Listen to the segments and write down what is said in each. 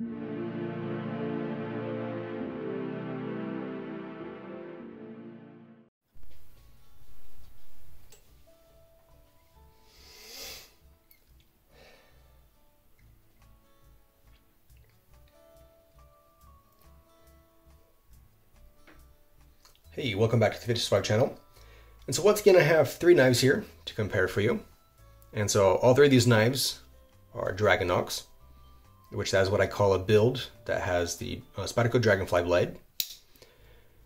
Hey, welcome back to the Vintage Swag channel. And so once again, I have three knives here to compare for you. And so all three of these knives are Dragonox, which that is what I call a build that has the uh, Spyderco Dragonfly blade.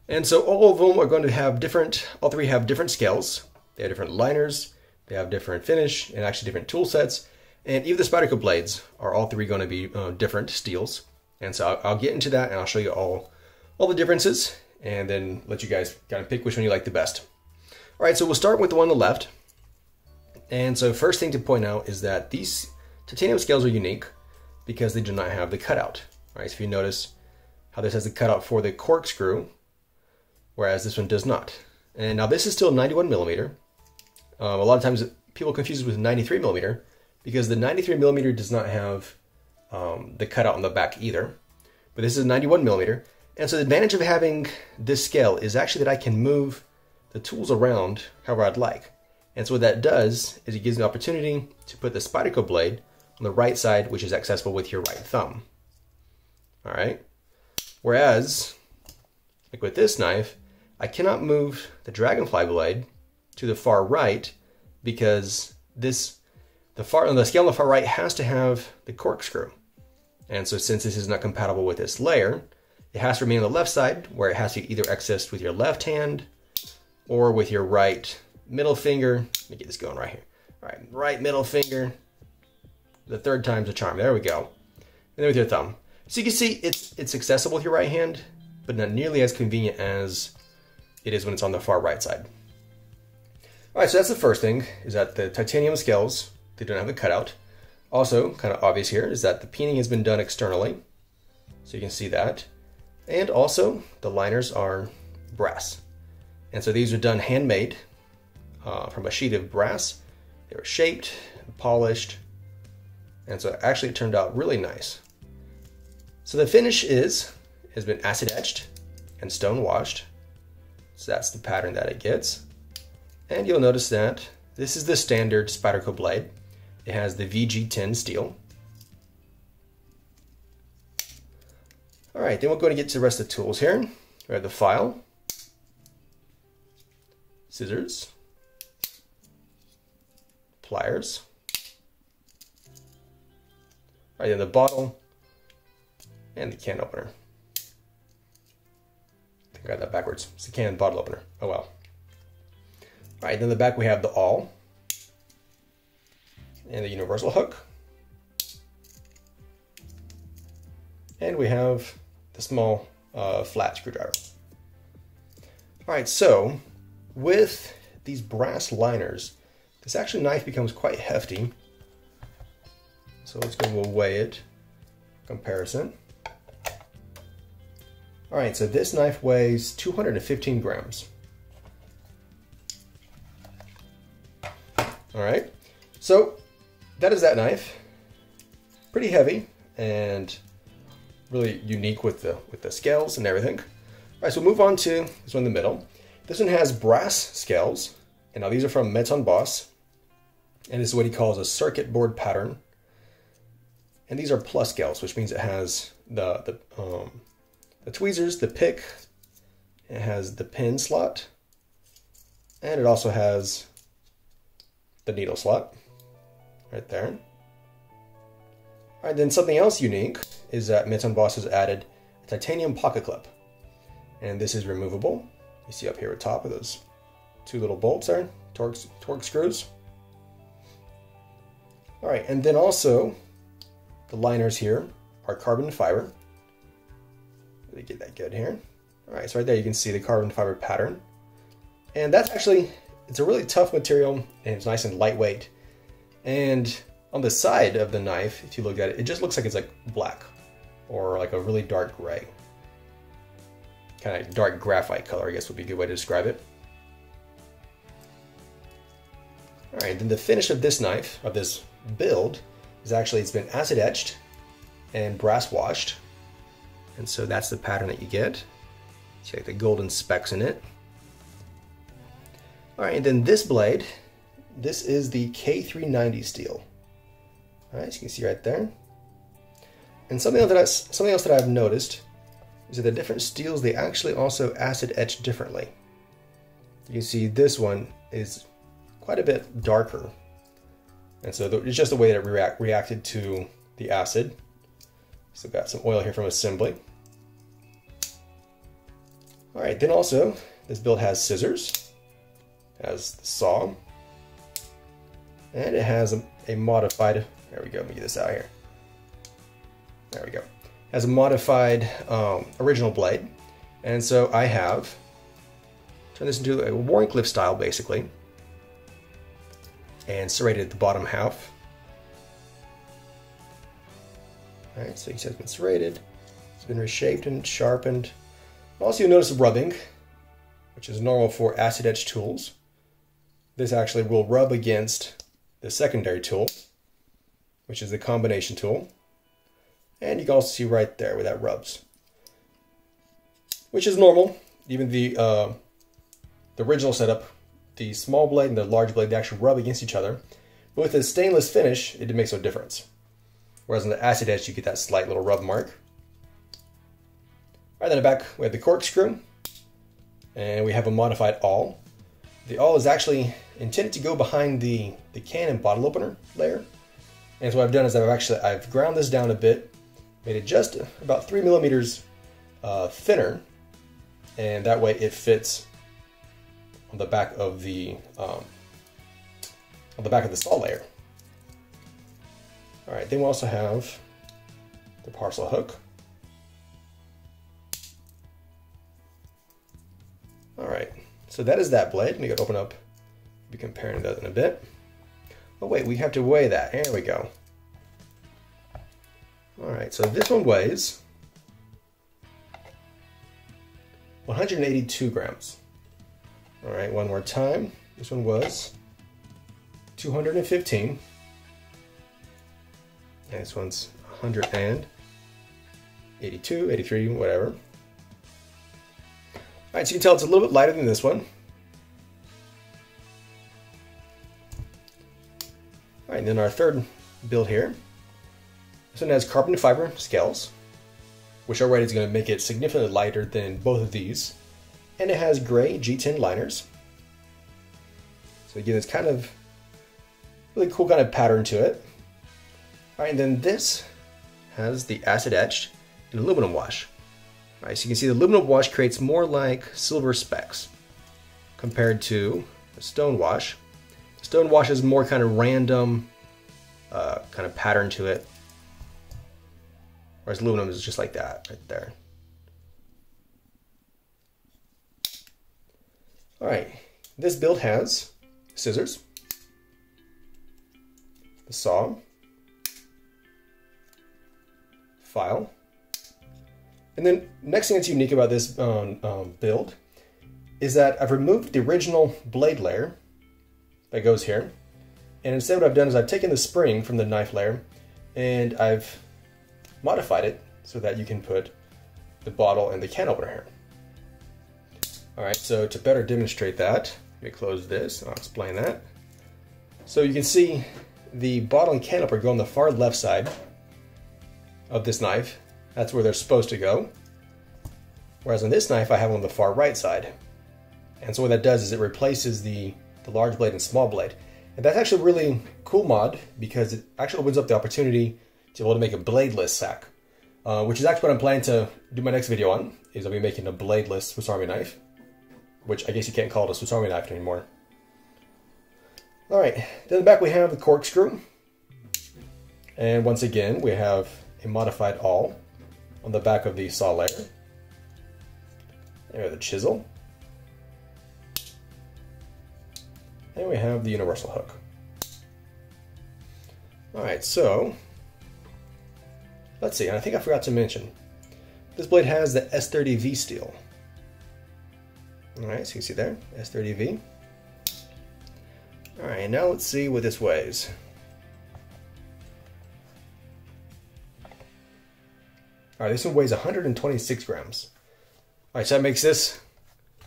And so all of them are going to have different, all three have different scales. They have different liners, they have different finish, and actually different tool sets. And even the Spyderco blades are all three going to be uh, different steels. And so I'll, I'll get into that and I'll show you all, all the differences and then let you guys kind of pick which one you like the best. All right, so we'll start with the one on the left. And so first thing to point out is that these titanium scales are unique because they do not have the cutout. All right, so if you notice how this has the cutout for the corkscrew, whereas this one does not. And now this is still 91 millimeter. Um, a lot of times people confuse it with 93 millimeter because the 93 millimeter does not have um, the cutout on the back either. But this is 91 millimeter. And so the advantage of having this scale is actually that I can move the tools around however I'd like. And so what that does is it gives me opportunity to put the Spyderco blade on the right side, which is accessible with your right thumb. All right. Whereas, like with this knife, I cannot move the Dragonfly blade to the far right because this, the far, the scale on the far right has to have the corkscrew. And so since this is not compatible with this layer, it has to remain on the left side where it has to either accessed with your left hand or with your right middle finger. Let me get this going right here. All right, right middle finger. The third time's a charm. There we go. And then with your thumb. So you can see it's it's accessible with your right hand, but not nearly as convenient as it is when it's on the far right side. All right, so that's the first thing, is that the titanium scales, they don't have a cutout. Also, kind of obvious here, is that the peening has been done externally. So you can see that. And also, the liners are brass. And so these are done handmade uh, from a sheet of brass. They were shaped, polished, and so actually it turned out really nice. So the finish is, has been acid etched and stone washed. So that's the pattern that it gets. And you'll notice that this is the standard Spyderco blade. It has the VG10 steel. All right, then we're going to get to the rest of the tools here. We have the file, scissors, pliers, right, then the bottle, and the can opener. I think I got that backwards. It's the can bottle opener. Oh well. All right, then the back we have the awl and the universal hook. And we have the small uh, flat screwdriver. All right, so with these brass liners, this actually knife becomes quite hefty. So let's go, we'll weigh it, comparison. All right, so this knife weighs 215 grams. All right, so that is that knife. Pretty heavy and really unique with the with the scales and everything. All right, so we'll move on to this one in the middle. This one has brass scales, and now these are from Metonboss, and this is what he calls a circuit board pattern. And these are plus scales, which means it has the the um, the tweezers, the pick, it has the pin slot, and it also has the needle slot right there. All right, then something else unique is that Metonboss has added a titanium pocket clip. And this is removable. You see up here at the top of those two little bolts there, torque, torque screws. All right, and then also the liners here are carbon fiber. Let me get that good here. All right, so right there you can see the carbon fiber pattern. And that's actually, it's a really tough material and it's nice and lightweight. And on the side of the knife, if you look at it, it just looks like it's like black or like a really dark gray. Kind of dark graphite color, I guess would be a good way to describe it. All right, then the finish of this knife, of this build, is actually, it's been acid etched and brass washed. And so that's the pattern that you get. Like the golden specks in it. All right, and then this blade, this is the K390 steel. All right, so you can see right there. And something that I, something else that I've noticed is that the different steels, they actually also acid etch differently. You can see this one is quite a bit darker. And so it's just the way that it react, reacted to the acid. So got some oil here from assembly. All right, then also this build has scissors, has the saw, and it has a, a modified, there we go, let me get this out here. There we go. Has a modified um, original blade. And so I have turned this into a Wharncliffe style basically and serrated at the bottom half. Alright, so you see it's been serrated, it's been reshaped and sharpened. Also you'll notice the rubbing, which is normal for acid etch tools. This actually will rub against the secondary tool, which is the combination tool. And you can also see right there where that rubs, which is normal. Even the uh, the original setup, the small blade and the large blade, they actually rub against each other. But with the stainless finish, it makes no difference. Whereas in the acid etch, you get that slight little rub mark. All right, then back we have the corkscrew, and we have a modified awl. The awl is actually intended to go behind the, the can and bottle opener layer. And so what I've done is I've actually, I've ground this down a bit made it just about three millimeters uh, thinner, and that way it fits on the back of the um, on the back of the saw layer. All right, then we also have the parcel hook. All right, so that is that blade. Let me go open up, be comparing that in a bit. Oh wait, we have to weigh that. There we go. All right, so this one weighs 182 grams. All right, one more time. This one was 215. And this one's 182, 83, whatever. All right, so you can tell it's a little bit lighter than this one. All right, and then our third build here this one has carbon fiber scales, which already is going to make it significantly lighter than both of these. And it has gray G10 liners. So again, it's kind of really cool kind of pattern to it. All right, and then this has the acid etched and aluminum wash. All right, so you can see the aluminum wash creates more like silver specks compared to a stone wash. Stone wash is more kind of random uh, kind of pattern to it. Whereas aluminum is just like that right there. All right, this build has scissors, the saw, file, and then next thing that's unique about this um, um, build is that I've removed the original blade layer that goes here, and instead what I've done is I've taken the spring from the knife layer and I've modified it so that you can put the bottle and the can opener here. All right, so to better demonstrate that, let me close this, I'll explain that. So you can see the bottle and can opener go on the far left side of this knife. That's where they're supposed to go. Whereas on this knife, I have on the far right side. And so what that does is it replaces the, the large blade and small blade. And that's actually a really cool mod because it actually opens up the opportunity to be able to make a bladeless SAK, uh, which is actually what I'm planning to do my next video on, is I'll be making a bladeless Swiss Army knife, which I guess you can't call it a Swiss Army knife anymore. All right, then the back we have the corkscrew. And once again, we have a modified awl on the back of the saw layer. There the chisel. And we have the universal hook. All right, so Let's see, I think I forgot to mention. This blade has the S30V steel. Alright, so you see there, S30V. Alright, now let's see what this weighs. All right, this one weighs 126 grams. All right, so that makes this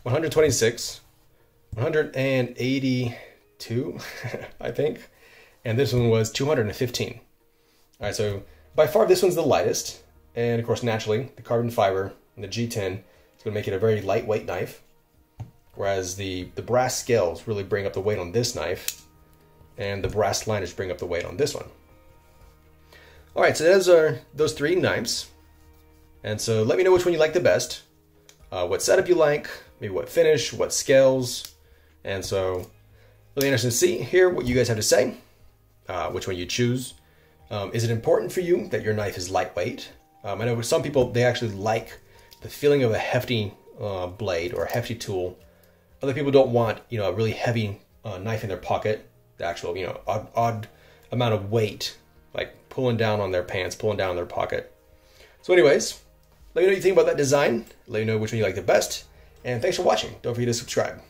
126, 182, I think, and this one was 215. All right, so by far this one's the lightest, and of course, naturally, the carbon fiber and the G10 is going to make it a very lightweight knife, whereas the, the brass scales really bring up the weight on this knife, and the brass liners bring up the weight on this one. All right, so those are those three knives. And so let me know which one you like the best, uh, what setup you like, maybe what finish, what scales. And so really interested to see here what you guys have to say, uh, which one you choose. Um, is it important for you that your knife is lightweight? Um, I know some people, they actually like the feeling of a hefty uh, blade or a hefty tool. Other people don't want, you know, a really heavy uh, knife in their pocket, the actual, you know, odd, odd amount of weight, like pulling down on their pants, pulling down their pocket. So anyways, let me know what you think about that design. Let me know which one you like the best. And thanks for watching. Don't forget to subscribe.